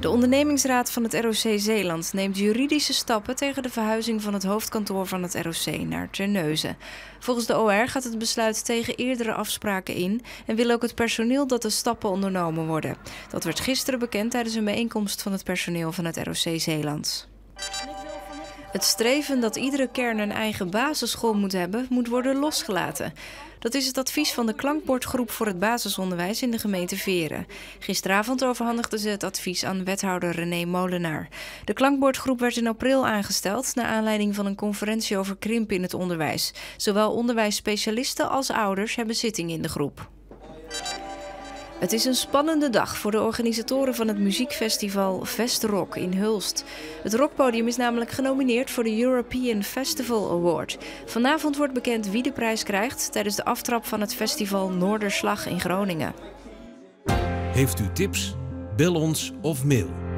De ondernemingsraad van het ROC Zeeland neemt juridische stappen tegen de verhuizing van het hoofdkantoor van het ROC naar Terneuzen. Volgens de OR gaat het besluit tegen eerdere afspraken in en wil ook het personeel dat de stappen ondernomen worden. Dat werd gisteren bekend tijdens een bijeenkomst van het personeel van het ROC Zeeland. Het streven dat iedere kern een eigen basisschool moet hebben, moet worden losgelaten. Dat is het advies van de klankbordgroep voor het basisonderwijs in de gemeente Veren. Gisteravond overhandigde ze het advies aan wethouder René Molenaar. De klankbordgroep werd in april aangesteld naar aanleiding van een conferentie over krimp in het onderwijs. Zowel onderwijsspecialisten als ouders hebben zitting in de groep. Het is een spannende dag voor de organisatoren van het muziekfestival Vestrock in Hulst. Het rockpodium is namelijk genomineerd voor de European Festival Award. Vanavond wordt bekend wie de prijs krijgt tijdens de aftrap van het festival Noorderslag in Groningen. Heeft u tips? Bel ons of mail